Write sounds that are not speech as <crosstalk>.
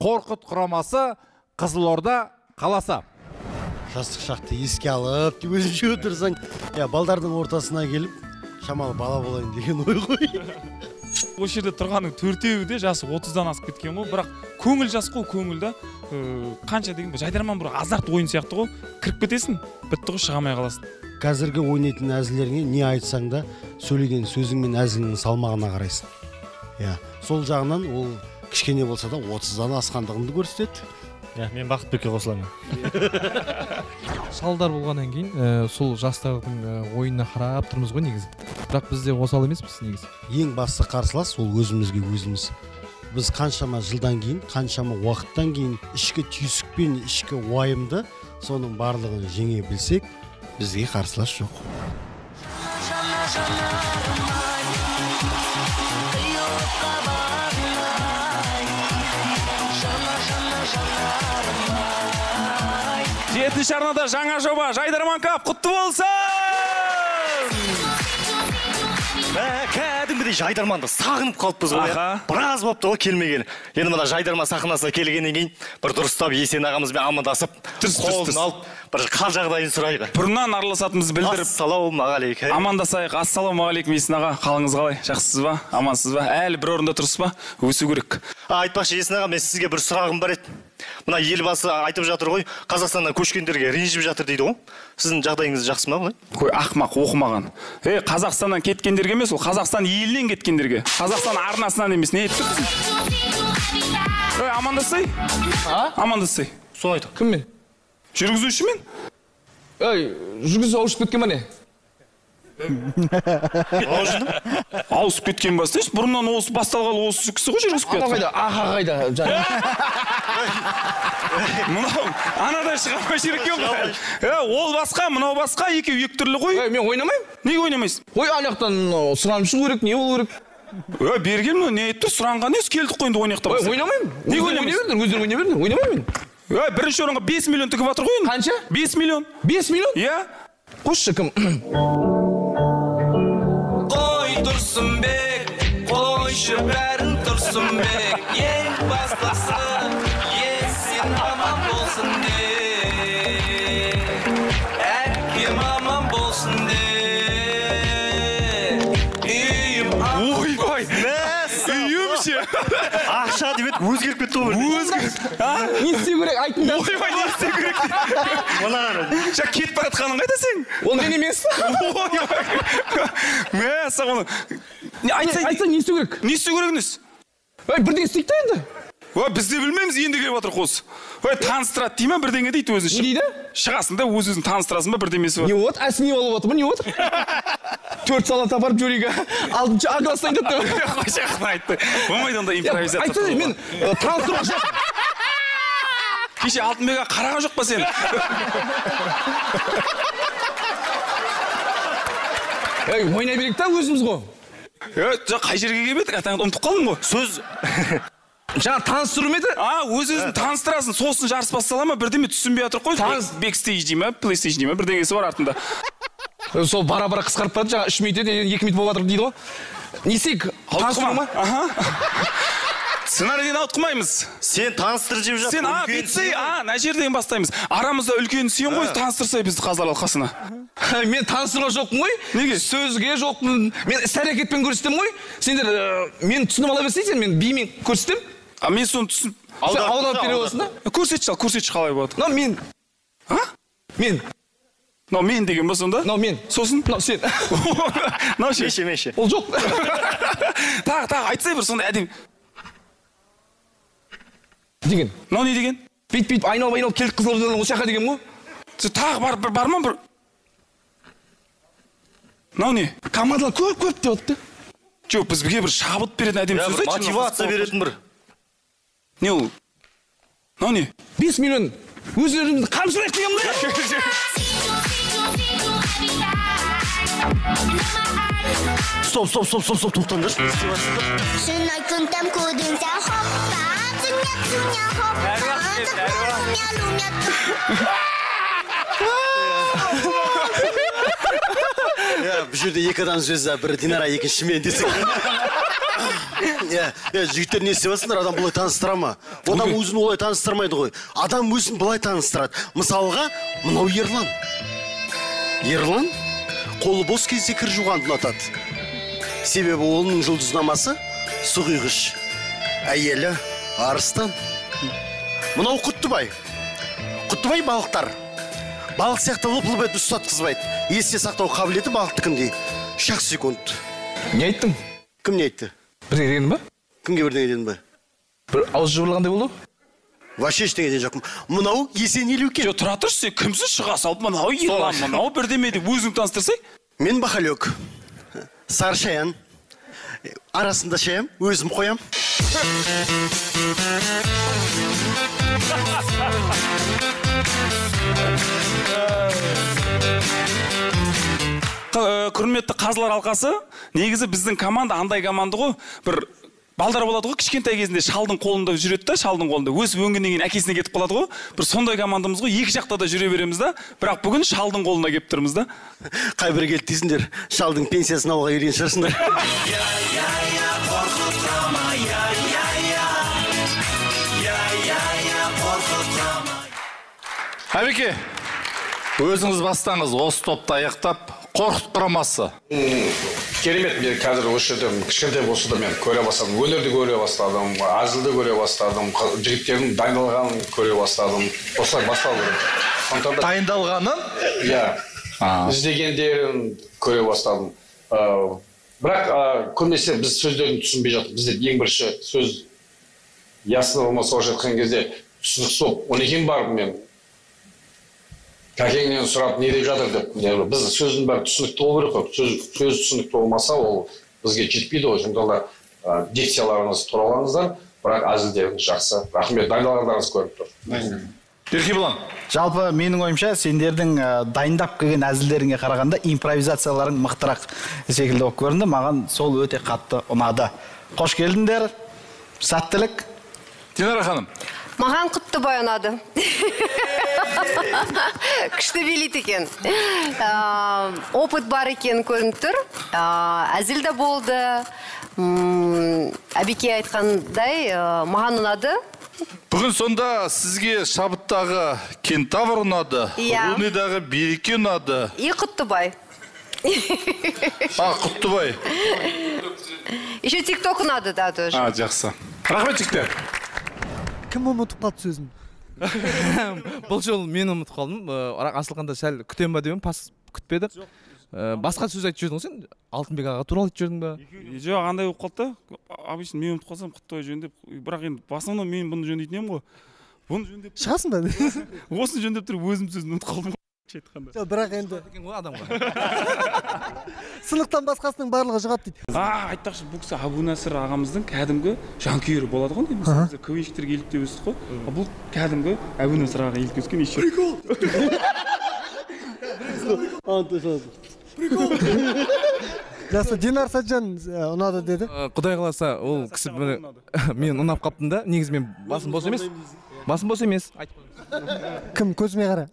қорқыт құрамасы қызылорда қаласы. Жастық шақты еске алып деп өзінше отырсаң. Иә балдардың ортасына келіп шамалы бала болайын деген ой ғой. <laughs> Осы жерде тұрғанның төртеуі де жасы отыздан асып кеткен ғой. Бірақ көңіл жас қой көңіл да. Э, қанша деген жайдарман бір азарт ойын сияқты ғой. Кіріп кетесің бітті ғой шыға алмай қаласың. Қазіргі ойнайтын әзілдеріңе не айтсаң да сөйлеген сөзің мен әзіліңнің салмағына қарайсың. Иә сол жағынан ол кішкене болса да отыздан асқандығыңды көрсетеді иә мен бақытбекке қосыламын шалдар болғаннан кейін ә, сол жастардың ә, ойынына қарап тұрмыз ғой негізі бірақ біз де осал емеспіз негізі ең басты қарсылас ол өзімізге өзіміз біз қаншама жылдан кейін қаншама уақыттан кейін ішкі түйсік пен ішкі уайымды соның барлығын жеңе білсек бізге қарсылас жоқ жетінші арнада жаңа жоба. Жайдарман кап құтты болсын! Кәдімгідей жайдарманды сағынып қалыппыз ғой Аха. иә. біраз болыпты ғой келмегелі енді мына жайдарман сахнасына келгеннен кейін бір дұрыстап есен ағамызбен амандасып қолын алып бір қал жағдайын сұрайық бұрыннан араласатынымызды білдіріп. Ассалаумағалейкум. Амандасайық. Ассалаумағалейкум есен аға. Қалыңыз қалай? Жақсысыз ба? Амансыз ба? Әлі бір орында тұрсыз ба? Өсу керек. Айтпақшы есен аға мен сізге бір сұрағым бар еді. Мына елбасы айтып жатыр ғой қазақстаннан көшкендерге ренжіп жатыр дейді ғой. Сіздің жағдайыңыз жақсы ма былай? Қой ақымақ оқымаған. Е қазақстаннан кеткендерге емес ол. Қазақстан елінен кеткендерге. Қазақстан арнасынан емес не айтып тұрсың? Ей амандасай. Амандасай. Соны айт кіммен? Жүргізушімен? Ей жүргізуші ауысып кеткен ба не? Ауысып кеткен ба істейсіз? Бұрыннан осы басталғалы осы кісі ғой жүргізіп келе қайда? Аха қайда? Мынау анадай шыға алмай жүр екен ол басқа мынау басқа екеуі екі түрлі ғой. Мен ойнамаймын? Неге ойнамайсың ой ана жақтан сұранып шығу керек не болу керек? Е берген мынау не айтып тұр сұранған несі келдік қой енді ойнаяқ та ой бастайық. ойнамаймын. Неге ойнай беріңдер өздері ойнай беріңдер ойнамаймын мен. Е бірінші орынға 5 миллион тігіп жатыр ғой енді. Қанша? 5 миллион. Бес миллион? Иә. Қосшы кім? Тұрсынбек қойшы бәрін тұрсынбек ең бастысы есен аман болсын де әкем аман болсын де үйім аман ше ақша деп еді өзгеріп кетті ғой өзгеріп не істеу керек айтыңдар ойбай не істеу керек мына жаңа кетіп бара жатқаның қайда сен ол мен емес мәссаған не айтсай айтсаң не істеу керек не істеу керек ей бірдеңе істейік та енді ой біз де білмейміз енді келіп жатыр қос. Ой таныстырады дей ма бірдеңе дейді өзі не дейді? Шығасың да өз өзін таныстырасың ба бірдемесі не бар болады әсіне болып жатыр ма не жатыр төрт салат апарып жюриге алтыншы а класстан кетті қойшы айтты. Болмайды ондай импровизация айтса мен таныстыруға кеше алтынбек аға қараған жоқ па сені ей <laughs> ойнай берейік та өзіміз ғой. Е жоқ қай жерге келіп едік? Атаңды ұмытып қалдың ғой. Сөз. Жаңа таныстыру ма еді? А өз өзін таныстырасың. Сосын жарыс бастала ма? бірдеме түсінбей жатыр ғой. Таныс- бекстейдж дей ма плейстейдж дей ма бірдеңесі бар артында. Сол бара бара қысқарып барады жаңа үш минут еді енді екі минут болып жатыр дейді ғой. Не істейік? Таныстыру ма? сценарийден ауытқымаймыз сен таныстырып жеп жатсың сен а бүйтсей а мына жерден бастаймыз. Арамызда үлкен сен ғой таныстырсай бізді қазылар алқасына. Мен таныстыруға жоқпын ғой. Неге? сөзге жоқпын. Мен іс әрекетпен көрсетемін ғой. Сендер ы, мен түсініп ала берсейсің мен бимен көрсетемін. А мен соны түсін сен аударып бере аласың да? Көрсетші ал көрсетші қалай болады мынау мен. А? Мен. Мынау мен деген ба сонда? Мынау мен. Сосын? Мынау сен. <laughs> Мынау ше меше меше. Ол жоқ. <laughs> Тағы тағы айтсай бір сондай әдемі. Деген. Мынау не деген? Бүйтіп бүйтіп айналып айналып келдік қызылордадан осы жаққа деген ғой Сен тағы бар бар ма бір? Мынау не? Командалар көп көп деп жатты жоқ бізге бір шабыт беретін әдемі сөз айтшы мотивация беретін бір. Не ол мынау не бес миллион өздеріңізді қамшылайық деген ғой стоп стоп стоп стоп стоп тоқтаңдаршы хоппа Цуня цуня хоппа иә бұл жерде екі адам сөзі бір динара екінші мен десек иә иә жігіттер не істеп жатсыңдар адам былай таныстыра ма? Адам өзін олай таныстырмайды ғой. Адам өзін былай таныстырады. Мысалға мынау ерлан. Ерлан қолы бос кезде кір жуғанды ұнатады. Себебі оның жұлдызнамасы су құйғыш әйелі арыстан. Мынау құттыбай. Құттыбай балықтар. Балық сияқты лып лып етіп ұстатқызбайды есте сақтау қабілеті балықтікіндей. Үш ақ секунд. Не айттың? Кім не айтты? Бірдеңе деген ба? Кімге бірдеңе дедім ба? Бір ауыз жыбырлағандай болды вообще ештеңе деген жоқпын. Мынау есенелеукен жоқ тұра тұршы сен кімсің шыға салып мынау ерлан мынау бірдеме деп өзің таныстырсай. Мен бахалек. Саршаян. Арасында шаям өзім қоям. <laughs> құрметті қазылар алқасы негізі біздің команда андай команда ғой. Бір балдар болады ғой кішкентай кезінде шалдың қолында жүреді да шалдың қолында. Өсіп өнгеннен кейін әкесіне кетіп қалады ғой. Бір сондай командамыз ғой. Екі жақта да жүре береміз да. Бірақ бүгін шалдың қолына келіп тұрмыз да. <laughs> Қай бір келді дейсіңдер шалдың пенсиясын алуға келген шығарсыңдар. <laughs> Әбеке өзіңіз бастаңыз. Осы топты аяқтап қорқыт құрамасы керемет мен қазір осы жерде кішкентай болса да мен көре бастадым. Өнерді көре бастадым әзілді көре бастадым жігіттердің дайындалғанын көре бастадым. Осылай сондықтан да дайындалғанын? Иә. Іздегендерін көре бастадым. Ә, бірақ ә, көбінесе біз сөздерін түсінбей жаттық бізде ең бірінші сөз ясно болмаса орысша айтқан кезде түсініксіз болып одан кейін барып мен кәкеңнен сұрап не деп жатыр деп. Біз сөздің бәрі түсінікті болу керек қой. Сөз сөз түсінікті болмаса ол бізге жетпейді ғой. Сондықтан да ә, дикцияларыңыз туралаңыздар. Бірақ әзілдеріңіз жақсы. Рахмет. Дайындалғандарыңыз көрініп тұр. Еркебұлан жалпы менің ойымша сендердің ә, дайындап келген әзілдеріңе қарағанда импровизацияларың мықтырақ секілді болып көрінді. Маған сол өте қатты ұнады. Қош келдіңдер. Сәттілік. Динара ханым маған құттыбай ұнады <laughs> күшті билейді екен. Ә, опыт бар екен көрініп тұр. Ә, әзіл де болды. Әбеке айтқандай ә, маған ұнады. Бүгін сонда сізге шабыттағы кентавр ұнады Иә. руныдағы береке ұнады. И құттыбай. А құттыбай. Еще тик ток ұнады да тоже. А жақсы. Рахмет жігіттер. Кім ұмытып қалды сөзін <laughs> бұл жолы мен ұмытып қалдым. Э, бірақ асылханда сәл күтем ба деп пас күтпеді. Э, басқа сөз айтып жүрдің ғой сен? Алтынбек аға туралы айтып жүрдің ба? Жоқ андай болып қалды да. Обычно мен ұмытып қалсам құттыбай жөндеп бірақ енді в основном мен бұны жөндейтін едім ғой. Бұны жөндеп шығасың ба? <laughs> Осыны жөндеп тұрып өзім сөзін ұмытып қалдым ғой. Айтқанда жоқ бірақ енді екен ғой адамға. <laughs> Сынықтан басқасының барлығы жұғады дейді. А айтпақшы бұл кісі әбу насыр ағамыздың кәдімгі жанкүйері болады ғой енді мысалы біз квнщиктер еліктеп өстік қой. А бұл кәдімгі әбу насыр ағаға еліктеп өскен еще. Прикол! <laughs> Жақсы динар сәтжан ә, ұнады деді. Э, құдай қаласа ол кісі <laughs> мен ұнап қалыптым да негізі мен басым бос емес. Басым бос емес. Кім көзіме қара.